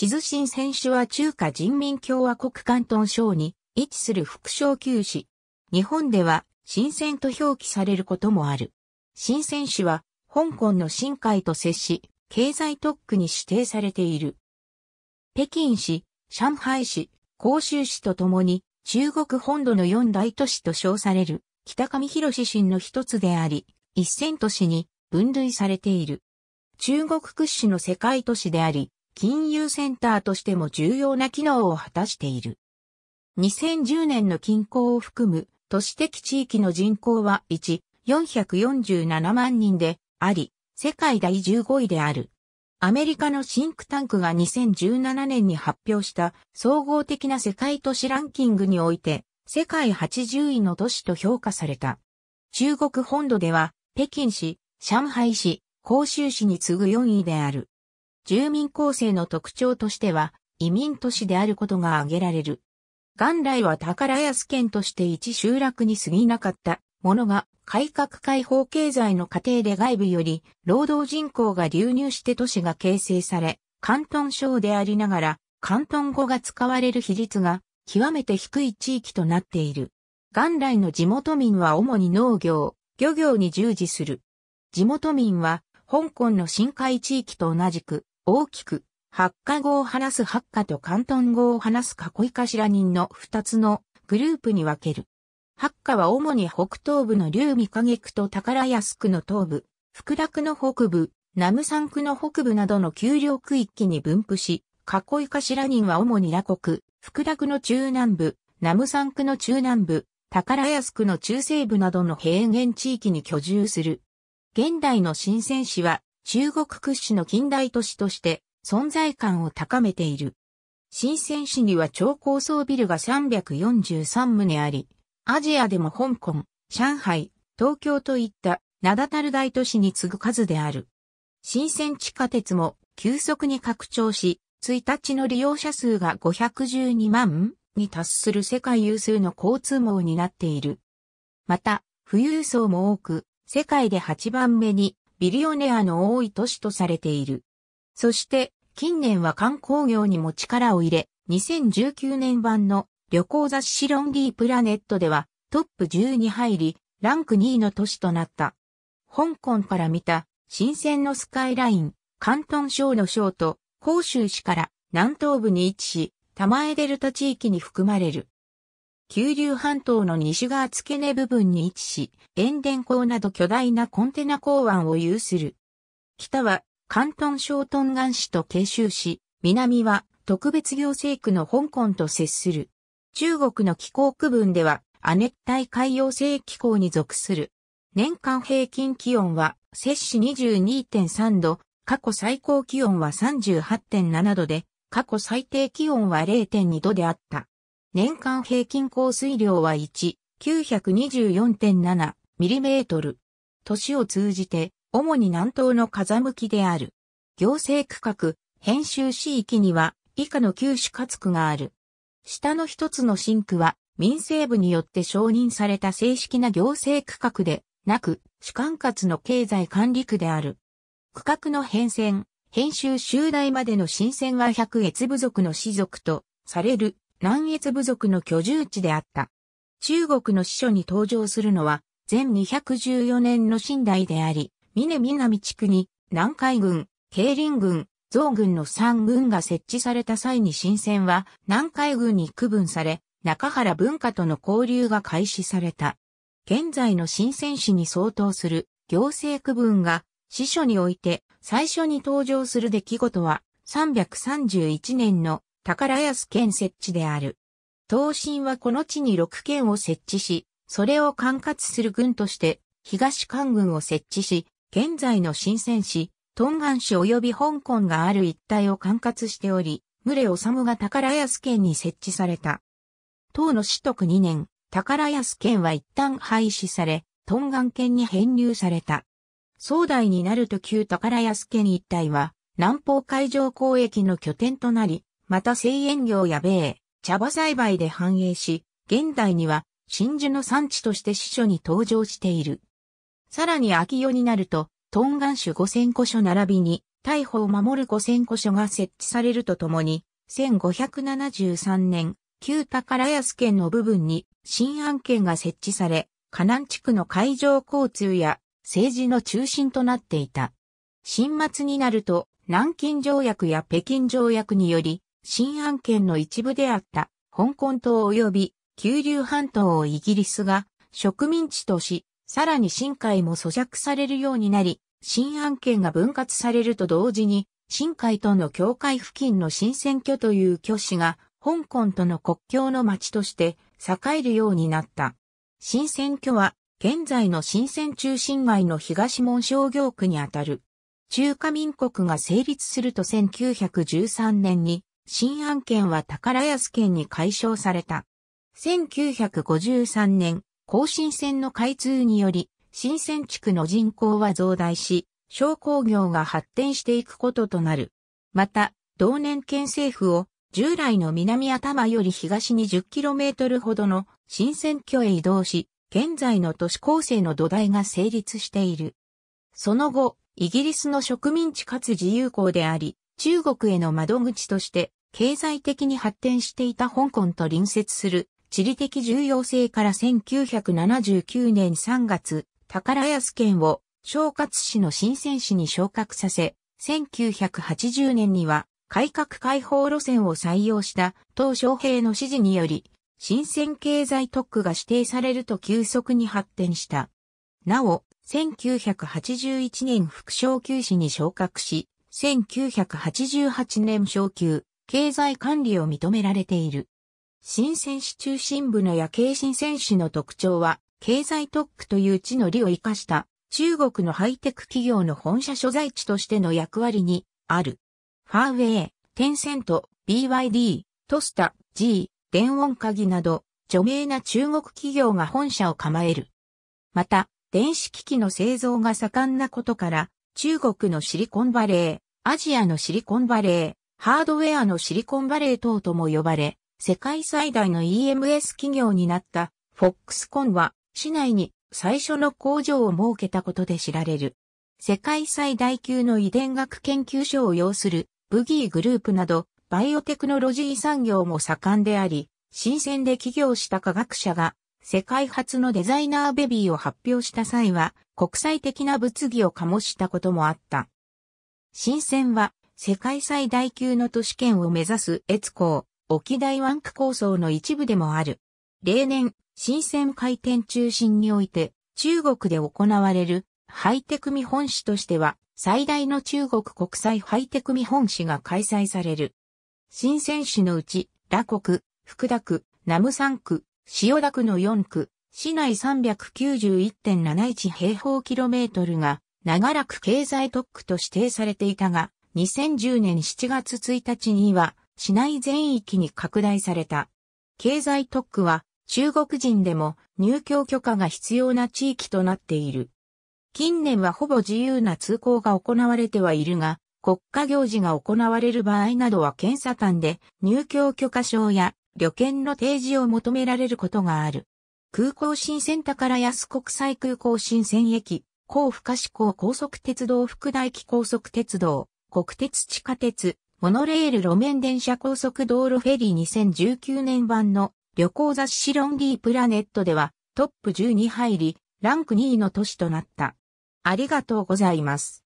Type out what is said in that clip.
地図新選手は中華人民共和国関東省に位置する副省級市。日本では新鮮と表記されることもある。新鮮市は香港の新海と接し、経済特区に指定されている。北京市、上海市、広州市とともに中国本土の四大都市と称される北上広市市の一つであり、一線都市に分類されている。中国屈指の世界都市であり、金融センターとしても重要な機能を果たしている。2010年の近郊を含む都市的地域の人口は1、447万人であり、世界第15位である。アメリカのシンクタンクが2017年に発表した総合的な世界都市ランキングにおいて、世界80位の都市と評価された。中国本土では、北京市、上海市、広州市に次ぐ4位である。住民構成の特徴としては、移民都市であることが挙げられる。元来は宝安県として一集落に過ぎなかったものが、改革開放経済の過程で外部より労働人口が流入して都市が形成され、関東省でありながら、関東語が使われる比率が極めて低い地域となっている。元来の地元民は主に農業、漁業に従事する。地元民は香港の深海地域と同じく大きくハッカ語を話すハッカと関東語を話す囲い頭人の二つのグループに分ける。ハッカは主に北東部の竜未下区と宝安区の東部、福田区の北部、南山区の北部などの丘陵区域に分布し、囲い頭人は主に羅国、福田区の中南部、南山区の中南部、宝安区の中西部などの平原地域に居住する。現代の新鮮市は中国屈指の近代都市として存在感を高めている。新鮮市には超高層ビルが343棟あり、アジアでも香港、上海、東京といった名だたる大都市に次ぐ数である。新鮮地下鉄も急速に拡張し、1日の利用者数が512万に達する世界有数の交通網になっている。また、富裕層も多く、世界で8番目にビリオネアの多い都市とされている。そして、近年は観光業にも力を入れ、2019年版の旅行雑誌ロンリープラネットではトップ10に入り、ランク2位の都市となった。香港から見た新鮮のスカイライン、関東省の省と広州市から南東部に位置し、玉江デルタ地域に含まれる。九龍半島の西側付け根部分に位置し、塩田港など巨大なコンテナ港湾を有する。北は関東省東岸市と慶州市、南は特別行政区の香港と接する。中国の気候区分では亜熱帯海洋性気候に属する。年間平均気温は摂氏22.3度、過去最高気温は38.7度で、過去最低気温は0.2度であった。年間平均降水量は1、924.7ミリメートル。年を通じて主に南東の風向きである。行政区画、編集市域には以下の九種活区がある。下の一つの新区は民政部によって承認された正式な行政区画でなく主管轄の経済管理区である。区画の変遷、編集終代までの新鮮は百越部族の氏族とされる南越部族の居住地であった。中国の司書に登場するのは前214年の清代であり、峰南地区に南海軍、慶林軍、増軍の三軍が設置された際に新戦は南海軍に区分され、中原文化との交流が開始された。現在の新戦市に相当する行政区分が司書において最初に登場する出来事は331年の宝安県設置である。東進はこの地に6県を設置し、それを管轄する軍として東官軍を設置し、現在の新鮮市、東岸市及び香港がある一帯を管轄しており、群れ治が宝安県に設置された。唐の市徳2年、宝安県は一旦廃止され、東岸県に編入された。壮大になると旧宝安県一帯は、南方海上交易の拠点となり、また製塩業や米、茶葉栽培で繁栄し、現代には真珠の産地として司書に登場している。さらに秋夜になると、トンガン種五千古書並びに、逮捕を守る五千古所が設置されるとともに、1573年、旧宝安県の部分に新案件が設置され、河南地区の海上交通や政治の中心となっていた。新末になると、南京条約や北京条約により、新案県の一部であった香港島及び九龍半島をイギリスが植民地とし、さらに新海も咀嚼されるようになり、新案件が分割されると同時に、新海との境界付近の新選挙という挙手が、香港との国境の町として栄えるようになった。新選挙は、現在の新選中心街の東門商業区にあたる。中華民国が成立すると1913年に、新案件は宝安県に解消された。1953年、更新線の開通により、新鮮地区の人口は増大し、商工業が発展していくこととなる。また、同年県政府を従来の南頭より東に 10km ほどの新選挙へ移動し、現在の都市構成の土台が成立している。その後、イギリスの植民地かつ自由港であり、中国への窓口として経済的に発展していた香港と隣接する地理的重要性から1979年3月、宝安県を昇格市の新鮮市に昇格させ、1980年には改革開放路線を採用した鄧小平の指示により、新鮮経済特区が指定されると急速に発展した。なお、1981年副昇級市に昇格し、1988年昇級、経済管理を認められている。新鮮市中心部の夜景新鮮市の特徴は、経済特区という地の利を生かした中国のハイテク企業の本社所在地としての役割にある。ファーウェイ、テンセント、BYD、トスタ、G、電音鍵など著名な中国企業が本社を構える。また、電子機器の製造が盛んなことから、中国のシリコンバレー、アジアのシリコンバレー、ハードウェアのシリコンバレー等とも呼ばれ、世界最大の EMS 企業になったフォックスコンは市内に最初の工場を設けたことで知られる。世界最大級の遺伝学研究所を要するブギーグループなどバイオテクノロジー産業も盛んであり、新鮮で起業した科学者が世界初のデザイナーベビーを発表した際は国際的な物議を醸したこともあった。新鮮は世界最大級の都市圏を目指す越港、沖大湾区構想の一部でもある。例年、新鮮回転中心において、中国で行われるハイテク見本市としては、最大の中国国際ハイテク見本市が開催される。新鮮市のうち、羅国、福田区、南無山区、千代田区の4区、市内391.71平方キロメートルが長らく経済特区と指定されていたが、2010年7月1日には市内全域に拡大された。経済特区は中国人でも入居許可が必要な地域となっている。近年はほぼ自由な通行が行われてはいるが、国家行事が行われる場合などは検査官で入居許可証や旅券の提示を求められることがある。空港新線宝安国際空港新線駅、高深志港高速鉄道福大機高速鉄道、国鉄地下鉄、モノレール路面電車高速道路フェリー2019年版の旅行雑誌ロンリープラネットではトップ10に入り、ランク2位の都市となった。ありがとうございます。